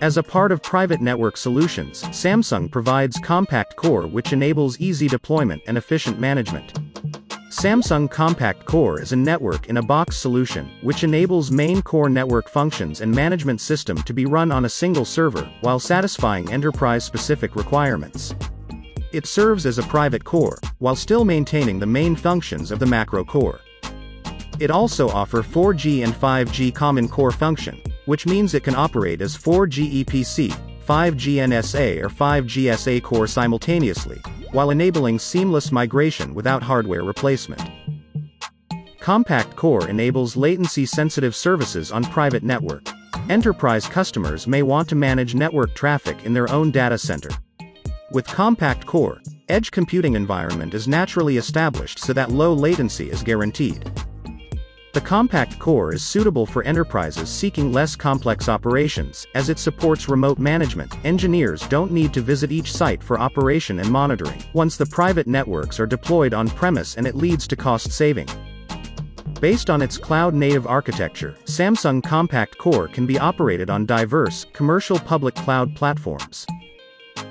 As a part of private network solutions, Samsung provides Compact Core which enables easy deployment and efficient management. Samsung Compact Core is a network-in-a-box solution, which enables main core network functions and management system to be run on a single server, while satisfying enterprise-specific requirements. It serves as a private core, while still maintaining the main functions of the macro core. It also offer 4G and 5G common core function, which means it can operate as 4G EPC, 5G NSA or 5G SA core simultaneously, while enabling seamless migration without hardware replacement. Compact Core enables latency-sensitive services on private network. Enterprise customers may want to manage network traffic in their own data center. With Compact Core, edge computing environment is naturally established so that low latency is guaranteed. The compact core is suitable for enterprises seeking less complex operations, as it supports remote management. Engineers don't need to visit each site for operation and monitoring, once the private networks are deployed on-premise and it leads to cost saving. Based on its cloud-native architecture, Samsung Compact Core can be operated on diverse, commercial public cloud platforms.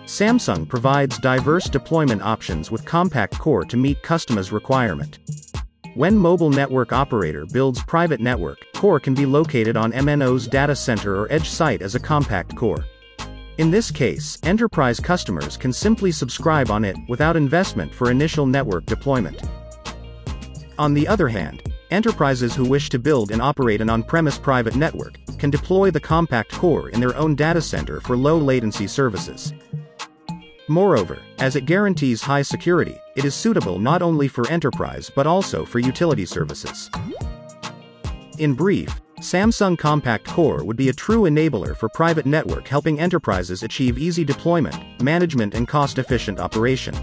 Samsung provides diverse deployment options with Compact Core to meet customers' requirement. When mobile network operator builds private network, core can be located on MNO's data center or edge site as a compact core. In this case, enterprise customers can simply subscribe on it without investment for initial network deployment. On the other hand, enterprises who wish to build and operate an on-premise private network can deploy the compact core in their own data center for low latency services. Moreover, as it guarantees high security, it is suitable not only for enterprise but also for utility services. In brief, Samsung Compact Core would be a true enabler for private network helping enterprises achieve easy deployment, management and cost-efficient operation.